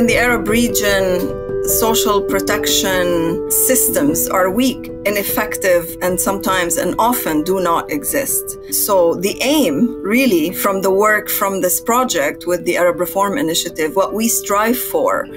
In the Arab region, social protection systems are weak, ineffective, and sometimes and often do not exist. So, the aim, really, from the work from this project with the Arab Reform Initiative, what we strive for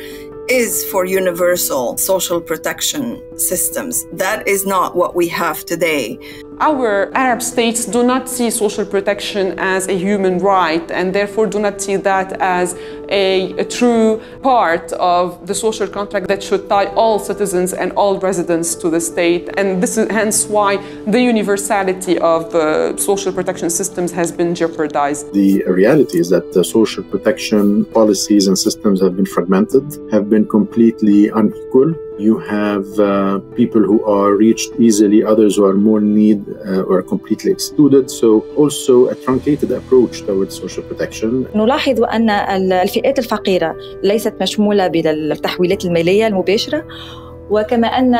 is for universal social protection systems. That is not what we have today. Our Arab states do not see social protection as a human right and therefore do not see that as a, a, true part of the social contract that should tie all citizens and all residents to the state. And this is hence why the universality of the social protection systems has been jeopardized. The reality is that the social protection policies and systems have been fragmented, have been completely unequal. You have uh, people who are reached easily, others who are more in need uh, or completely excluded. So, also a truncated approach towards social protection. نلاحظ أن الفئات الفقيرة ليست مشمولة بالتحويلات المالية المباشرة وكما أن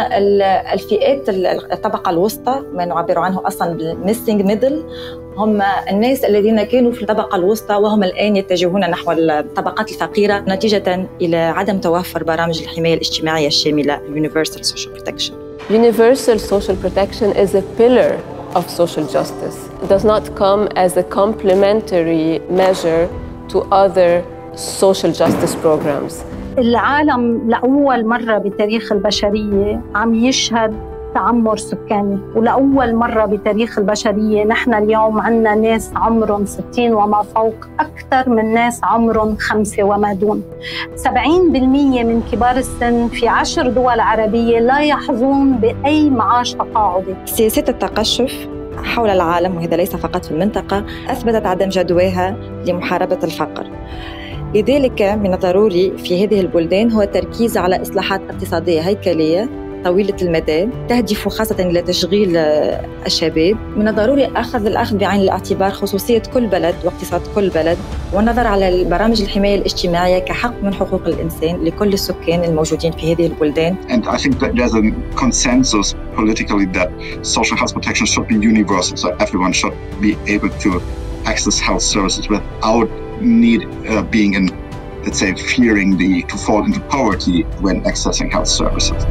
الفئات الطبقة الوسطى ما نعبر عنه أصلا بال missing middle هم الناس الذين كانوا في الطبقة الوسطى وهم الآن يتجهون نحو الطبقات الفقيرة نتيجة إلى عدم توفر برامج الحماية الاجتماعية الشاملة Universal Social Protection. Universal social protection is a pillar of social justice. It does not come as a complementary measure to other social justice programs. العالم لأول مرة بتاريخ البشرية عم يشهد تعمر سكاني ولأول مرة بتاريخ البشرية نحن اليوم عندنا ناس عمرهم 60 وما فوق أكثر من ناس عمرهم خمسة وما دون. 70% من كبار السن في عشر دول عربية لا يحظون بأي معاش تقاعدي. سياسات التقشف حول العالم وهذا ليس فقط في المنطقة أثبتت عدم جدواها لمحاربة الفقر. لذلك من الضروري في هذه البلدان هو التركيز على إصلاحات اقتصادية هيكلية طويلة المدى تهدف خاصة إلى تشغيل الشباب. من الضروري أخذ الأخذ بعين الاعتبار خصوصية كل بلد واقتصاد كل بلد والنظر على برامج الحماية الاجتماعية كحق من حقوق الإنسان لكل السكان الموجودين في هذه البلدان. And I think that there's a consensus politically that social health protection should be universal, so everyone should be able to access health services without need uh, being in, let's say, fearing the to fall into poverty when accessing health services.